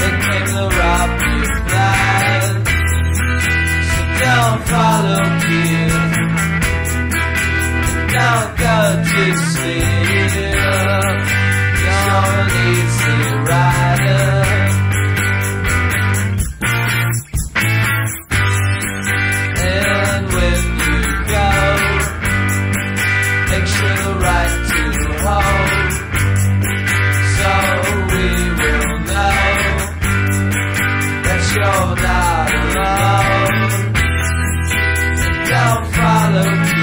They came to rob you blind. So don't follow you. Don't go to sleep. Follow